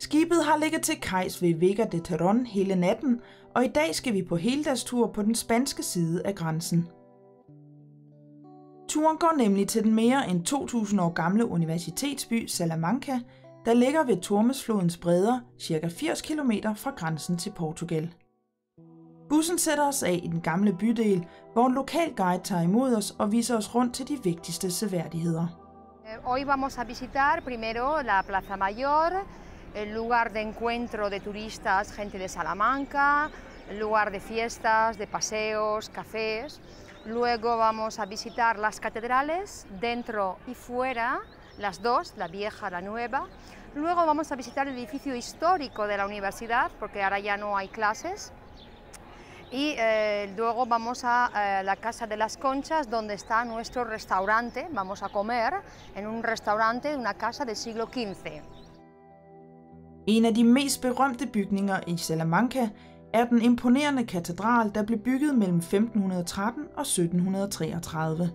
Skibet har ligget til kajs ved Vega de Terron hele natten, og i dag skal vi på heldagstur på den spanske side af grænsen. Turen går nemlig til den mere end 2000 år gamle universitetsby Salamanca, der ligger ved Tormesflodens bredder, ca. 80 km fra grænsen til Portugal. Bussen sætter os af i den gamle bydel, hvor en lokal guide tager imod os og viser os rundt til de vigtigste seværdigheder. Eh, hoy vamos a visitar primero la Plaza Mayor, el lugar de encuentro de turistas, gente de Salamanca, lugar de fiestas, de paseos, cafés. Luego vamos a visitar las catedrales dentro y fuera, las dos, la vieja, la nueva. Luego vamos a visitar el edificio histórico de la universidad, porque ahora ya no hay clases. Y eh, luego vamos a eh, la Casa de las Conchas, donde está nuestro restaurante. Vamos a comer en un restaurante de una casa del siglo XV. En af de mest berømte bygninger i Salamanca er den imponerende katedral, der blev bygget mellem 1513 og 1733.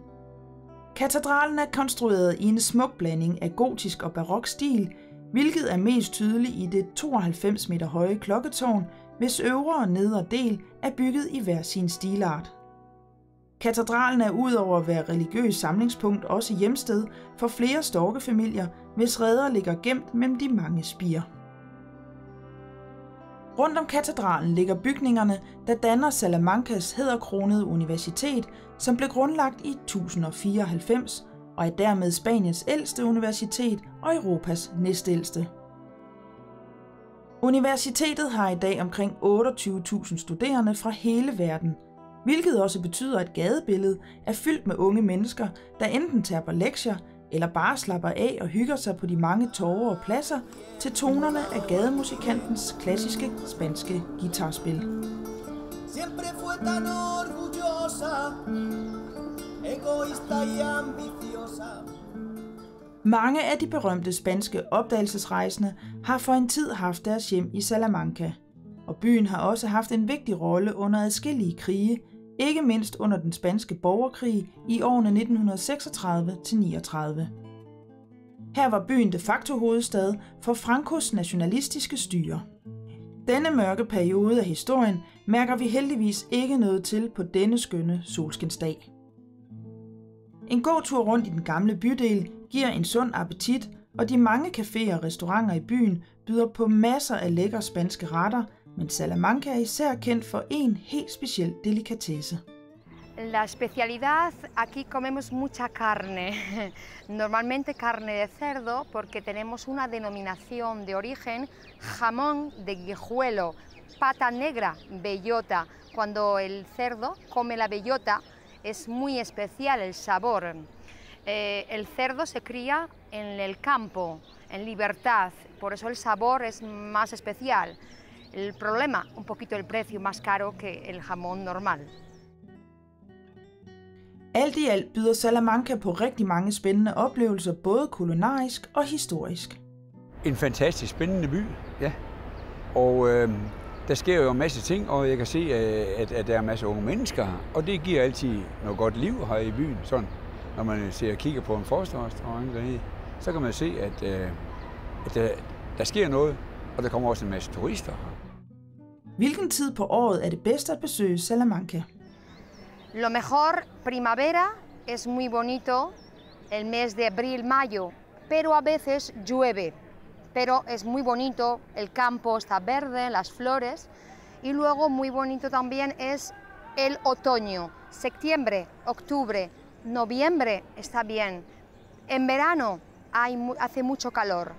Katedralen er konstrueret i en smuk blanding af gotisk og barok stil, hvilket er mest tydeligt i det 92 meter høje klokketårn, hvis øvre og nedre del er bygget i hver sin stilart. Katedralen er udover at være religiøs samlingspunkt også hjemsted for flere storkefamilier, hvis redder ligger gemt mellem de mange spire. Rundt om katedralen ligger bygningerne, der danner Salamancas hedderkronede universitet, som blev grundlagt i 1094 og er dermed Spaniens ældste universitet og Europas næstældste. Universitetet har i dag omkring 28.000 studerende fra hele verden, hvilket også betyder, at gadebilledet er fyldt med unge mennesker, der enten tager på lektier eller bare slapper af og hygger sig på de mange torve og pladser til tonerne af gademusikantens klassiske spanske guitarspil. Siempre fue tan orgullosa, egoísta y ambiciosa. Mange af de berømte spanske opdagelsesrejsende har for en tid haft deres hjem i Salamanca, og byen har også haft en vigtig rolle under adskillige krige, ikke mindst under den spanske borgerkrig i årene 1936-39. Her var byen de facto hovedstad for Frankos nationalistiske styre. Denne mørke periode af historien mærker vi heldigvis ikke noget til på denne skønne solskinsdag. En god tur rundt i den gamle bydel giver en sund appetit, og de mange caféer og restauranter i byen byder på masser af lækre spanske retter, men Salamanca er især kendt for en helt speciel delikatesse. La especialidad, aquí comemos mucha carne, normalmente carne de cerdo porque tenemos una denominación de origen, jamón de guijuelo, pata negra, bellota. Cuando el cerdo come la bellota es muy especial el sabor. Eh, el cerdo se cría en el campo, en libertad, por eso el sabor es más especial. El problema, un poquito el precio más caro que el jamón normal. Alt i alt byder Salamanca på rigtig mange spændende oplevelser, både kulinarisk og historisk. En fantastisk spændende by, ja. Og øh, der sker jo en masse ting, og jeg kan se, at, at der er en masse unge mennesker og det giver altid noget godt liv her i byen. Sådan, når man ser og kigger på en forstadsrestaurant dernede, så kan man se, at, øh, at der, der sker noget, og der kommer også en masse turister. Hvilken tid på året er det bedst at besøge Salamanca? Lo mejor, primavera, es muy bonito el mes de abril-mayo, pero a veces llueve. Pero es muy bonito, el campo está verde, las flores. Y luego muy bonito también es el otoño, septiembre, octubre, noviembre está bien. En verano hay, hace mucho calor.